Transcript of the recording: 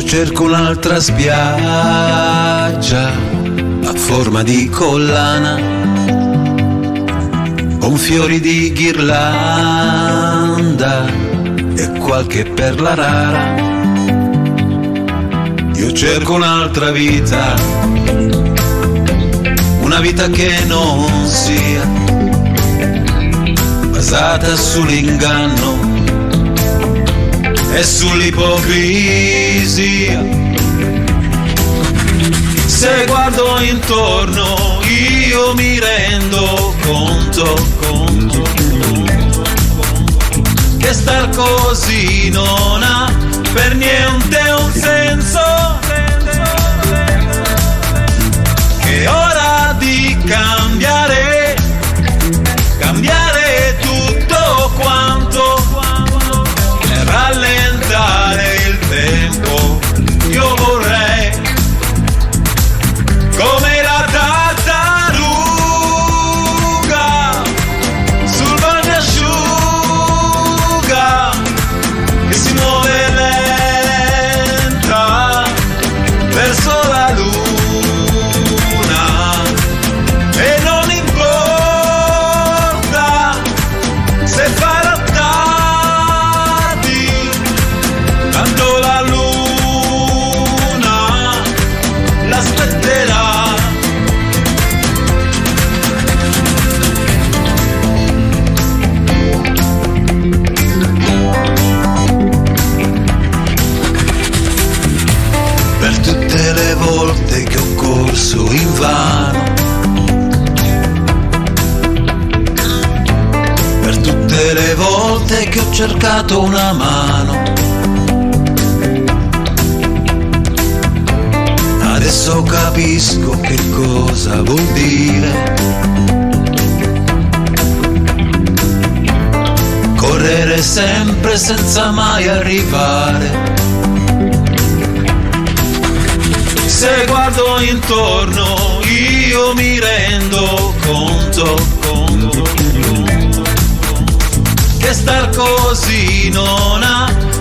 cerco un'altra spiaggia a forma di collana con fiori di ghirlanda e qualche perla rara. Io cerco un'altra vita, una vita che non sia basata sull'inganno e sull'ipocrisia. Se guardo intorno io mi rendo conto, conto, conto che star così non volte che ho corso invano per tutte le volte che ho cercato una mano. Adesso capisco che cosa vuol dire. Correre sempre senza mai arrivare se guardo intorno io mi rendo conto, conto, che star così non ha